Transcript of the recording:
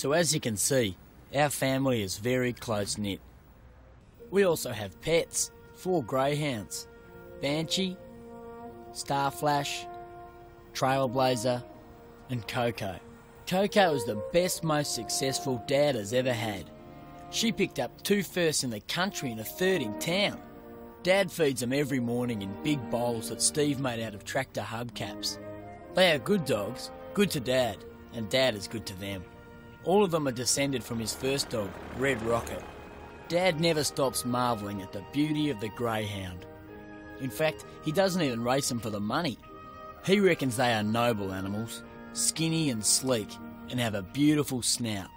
So as you can see, our family is very close knit. We also have pets, four greyhounds, Banshee, Starflash, Trailblazer, and Coco. Coco is the best, most successful dad has ever had. She picked up two firsts in the country and a third in town. Dad feeds them every morning in big bowls that Steve made out of tractor hubcaps. They are good dogs, good to Dad, and Dad is good to them. All of them are descended from his first dog, Red Rocket. Dad never stops marvelling at the beauty of the greyhound. In fact, he doesn't even race them for the money. He reckons they are noble animals, skinny and sleek, and have a beautiful snout.